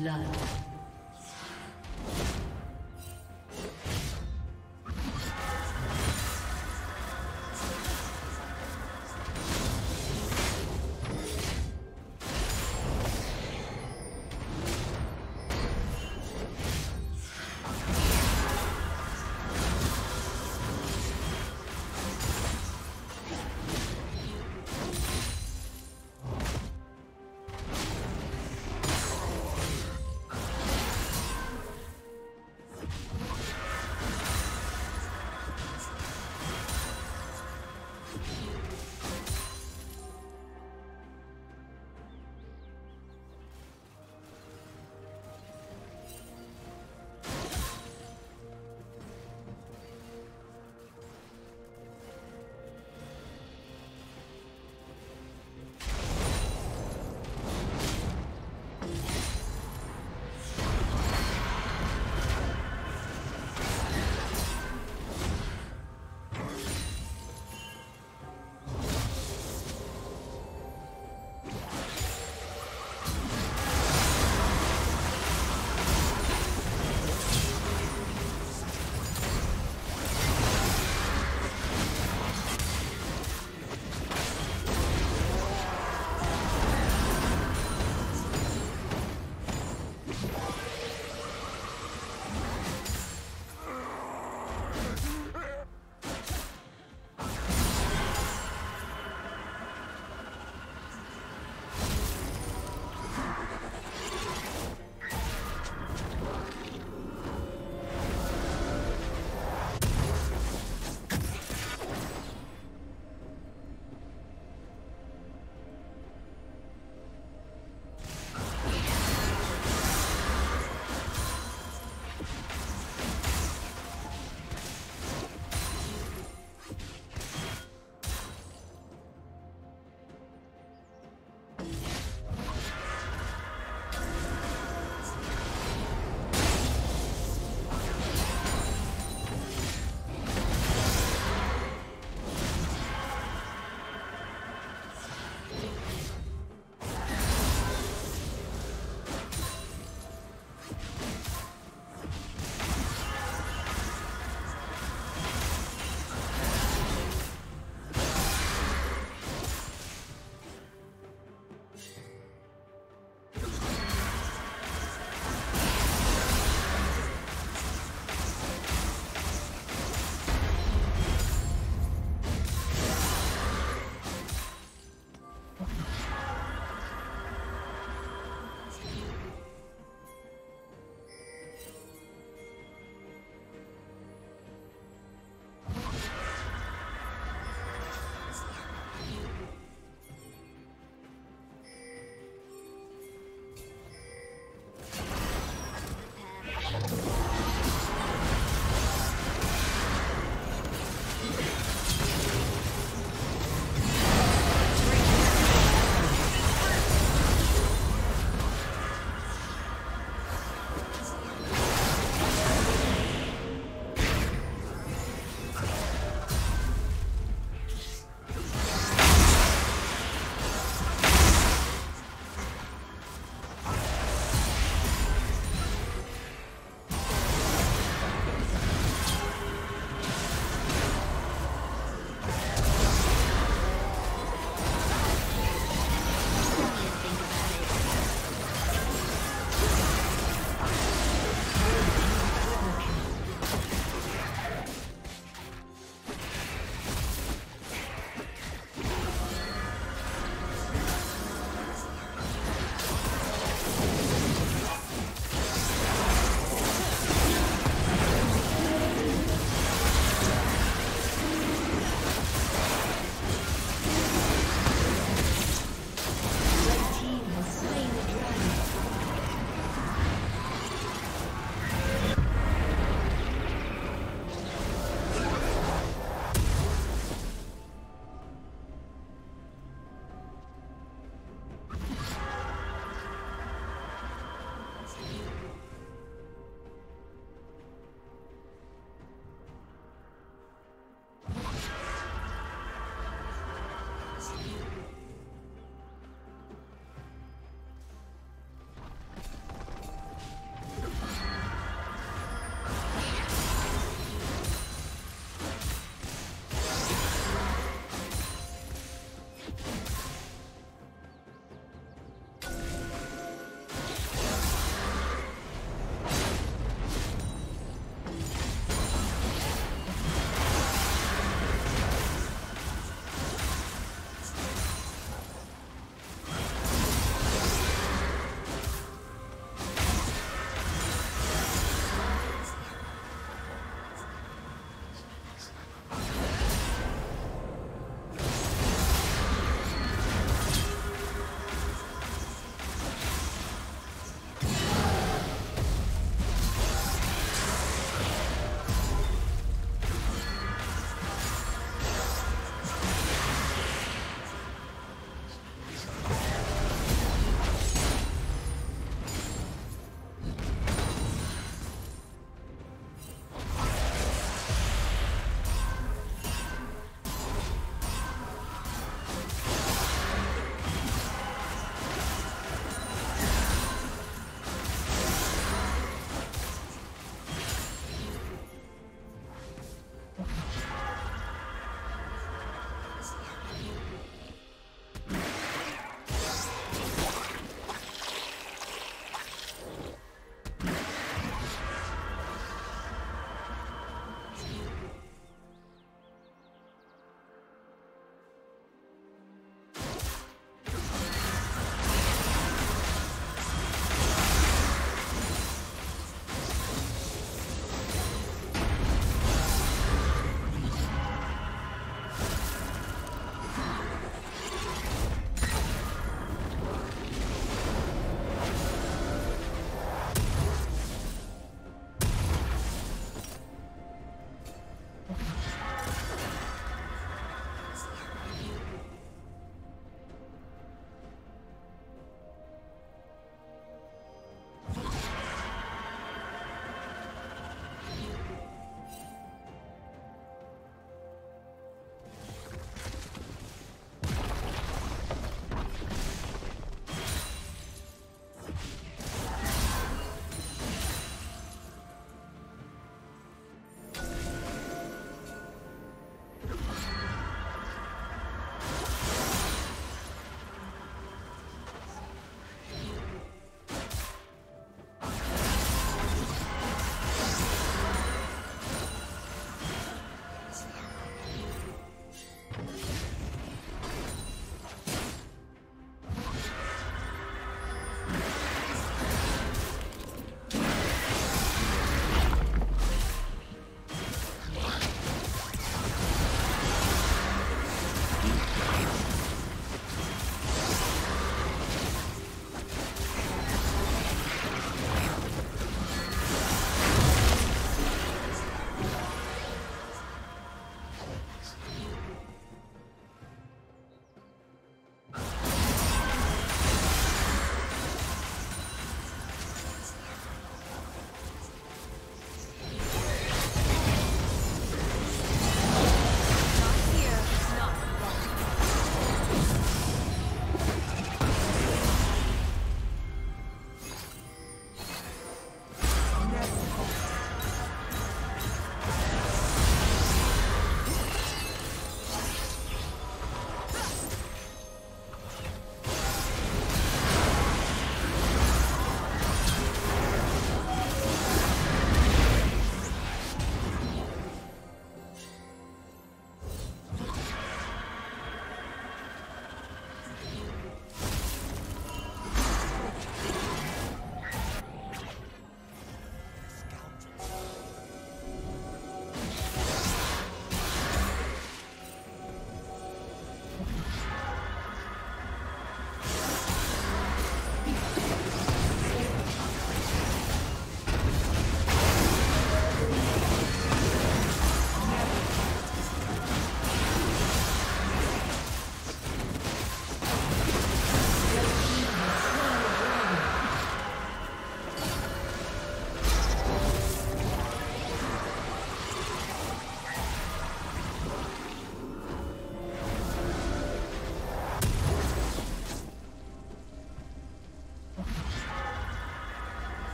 blood.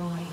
Destroyed.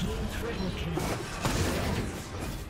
Team triple kill.